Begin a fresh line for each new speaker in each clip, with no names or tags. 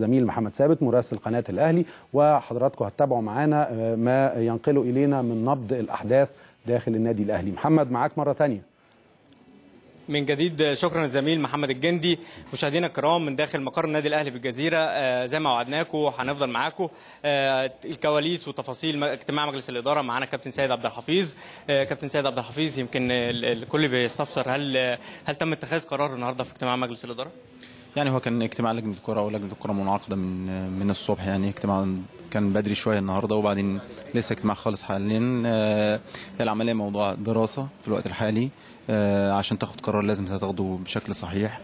زميل محمد ثابت مراسل قناة الأهلي وحضراتكم هتتابعوا معانا ما ينقله إلينا من نبض الأحداث داخل النادي الأهلي. محمد معاك مرة ثانية.
من جديد شكرا الزميل محمد الجندي. مشاهدينا الكرام من داخل مقر النادي الأهلي بالجزيرة آه زي ما وعدناكم هنفضل معاكم. آه الكواليس وتفاصيل اجتماع مجلس الإدارة معانا كابتن سيد عبد الحفيظ. آه كابتن سيد عبد الحفيظ يمكن الكل بيستفسر هل هل تم اتخاذ قرار النهارده في اجتماع مجلس الإدارة؟
يعني هو كان اجتماع لجنة الكره ولجنه الكره منعقدة من من الصبح يعني اجتماع كان بدري شوية النهارده وبعدين لسه اجتماع خالص حاليا. هي العملية موضوع دراسة في الوقت الحالي. عشان تاخد قرار لازم تاخده بشكل صحيح.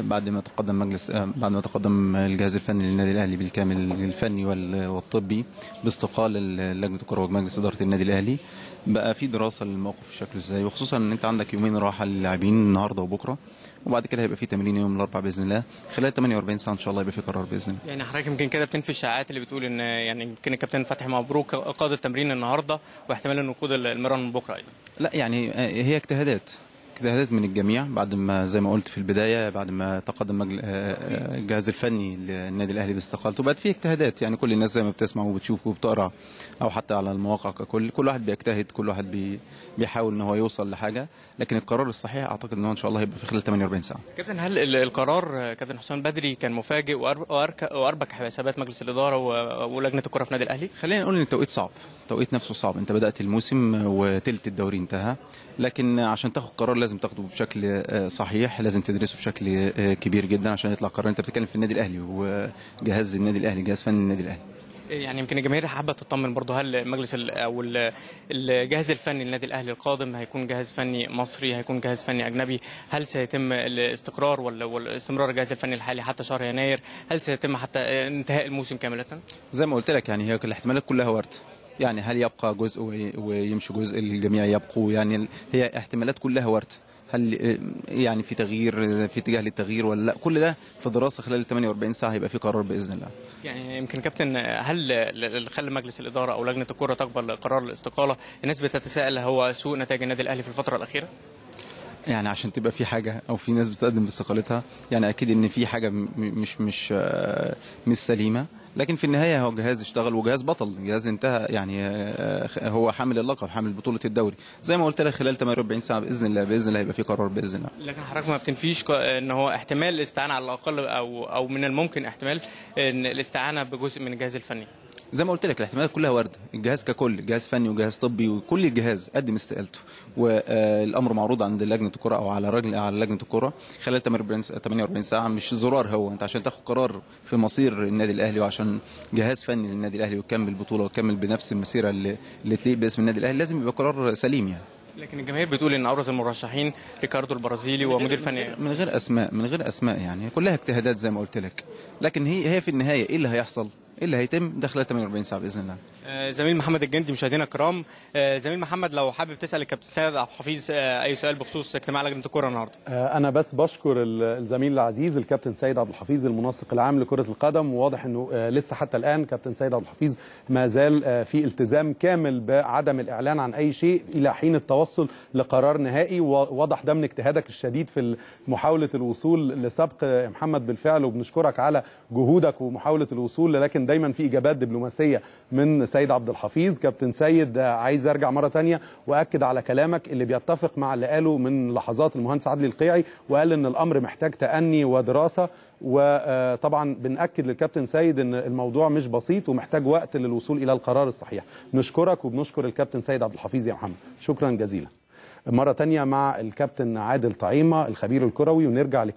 بعد ما تقدم مجلس بعد ما تقدم الجهاز الفني للنادي الأهلي بالكامل الفني والطبي باستقال لجنة الكره ومجلس إدارة النادي الأهلي بقى في دراسة للموقف شكله إزاي وخصوصا إن أنت عندك يومين راحة للاعبين النهارده وبكرة وبعد كده هيبقى في تمرين يوم الأربعاء بإذن الله. خلال 48 ساعة إن شاء الله يبقى في قرار بإذن الله.
يعني حضرتك يمكن كده بتنفي الشائعات اللي بتقول إن يعني يمكن الكابتن فتحي مبروك قاد التمرين النهارده واحتمال انه يقود المران بكرة أيضا.
لا يعني هي اجتهادات. اجتهادات من الجميع بعد ما زي ما قلت في البداية بعد ما تقدم مجل... الجهاز الفني للنادي الأهلي باستقالته. بقت في اجتهادات. يعني كل الناس زي ما بتسمع وبتشوف وبتقرأ أو حتى على المواقع ككل كل واحد بيجتهد كل واحد بي... بيحاول إن هو يوصل لحاجة. لكن القرار الصحيح أعتقد إن هو إن شاء الله هيبقى في خلال 48 ساعة.
كابتن هل القرار كابتن حسام بدري كان مفاجئ وأربك حسابات مجلس الإدارة ولجنة الكرة في النادي الأهلي؟
خلينا نقول إن التوقيت صعب. التوقيت نفسه صعب. أنت بدأت الموسم وتلت الدوري انتهى. لكن عشان تاخد قرار لازم تاخده بشكل صحيح لازم تدرسه بشكل كبير جدا عشان يطلع قرار. انت بتتكلم في النادي الأهلي وجهاز النادي الأهلي جهاز فني النادي الأهلي.
يعني يمكن الجماهير حابة تطمن برضه هل مجلس أو الجهاز الفني للنادي الأهلي القادم هيكون جهاز فني مصري هيكون جهاز فني أجنبي؟ هل سيتم الاستقرار ولا استمرار الجهاز الفني الحالي حتى شهر يناير؟ هل سيتم حتى انتهاء الموسم كاملة؟
زي ما قلت لك يعني هي الاحتمالات كلها ورد. يعني هل يبقى جزء ويمشي جزء الجميع يبقوا يعني هي احتمالات كلها ورد. هل يعني في تغيير في اتجاه للتغيير ولا لا؟ كل ده في دراسة خلال ال 48 ساعة هيبقى في قرار بإذن الله.
يعني يمكن كابتن هل خلى مجلس الإدارة أو لجنة الكره تقبل قرار الاستقالة؟ الناس بتتساءل هو سوء نتائج النادي الأهلي في الفترة الأخيرة؟
يعني عشان تبقى في حاجة أو في ناس بتقدم باستقالتها يعني أكيد إن في حاجة مش مش مش سليمة. لكن في النهاية هو جهاز اشتغل وجهاز بطل. جهاز انتهى يعني هو حامل اللقب حامل بطولة الدوري. زي ما قلت لك خلال 48 ساعة بإذن الله بإذن الله هيبقى في قرار بإذن الله.
لكن حضرتك ما بتنفيش إن هو احتمال الاستعانة على الأقل أو أو من الممكن احتمال إن الاستعانة بجزء من الجهاز الفني.
زي ما قلت لك الاحتمالات كلها واردة. الجهاز ككل جهاز فني وجهاز طبي وكل الجهاز قدم استقالته والأمر معروض عند لجنة الكرة أو على رجل على لجنة الكرة خلال 48 ساعة. مش زرار هو. أنت عشان تاخد قرار في مصير النادي الأهلي وعشان جهاز فني للنادي الأهلي ويكمل البطولة ويكمل بنفس المسيرة اللي, اللي تليق باسم النادي الأهلي لازم يبقى قرار سليم يعني.
لكن الجماهير بتقول إن ابرز المرشحين ريكاردو البرازيلي ومدير فني
من غير اسماء من غير أسماء يعني. كلها اجتهادات زي ما قلت لك. لكن هي هي في النهاية إيه اللي هيحصل؟ اللي هيتم ده خلال 48 ساعة بإذن الله.
آه زميل محمد الجندي مشاهدينا الكرام. آه زميل محمد لو حابب تسأل الكابتن سيد عبد الحفيظ آه أي سؤال بخصوص اجتماع لجنة الكره النهارده.
أنا بس بشكر الزميل العزيز الكابتن سيد عبد الحفيظ المنسق العام لكرة القدم. وواضح إنه لسه حتى الآن كابتن سيد عبد الحفيظ ما زال في التزام كامل بعدم الإعلان عن أي شيء إلى حين التوصل لقرار نهائي. وواضح ده من اجتهادك الشديد في محاولة الوصول لسبق محمد بالفعل. وبنشكرك على جهودك ومحاولة الوصول لكن دايما في إجابات دبلوماسية من سيد عبد الحفيظ. كابتن سيد عايز أرجع مرة ثانية واكد على كلامك اللي بيتفق مع اللي قاله من لحظات المهندس عدلي القيعي وقال إن الأمر محتاج تأني ودراسة. وطبعا بنأكد للكابتن سيد إن الموضوع مش بسيط ومحتاج وقت للوصول إلى القرار الصحيح. نشكرك وبنشكر الكابتن سيد عبد الحفيظ يا محمد. شكرا جزيلا. مرة ثانية مع الكابتن عادل طعيمة الخبير الكروي ونرجع لكلام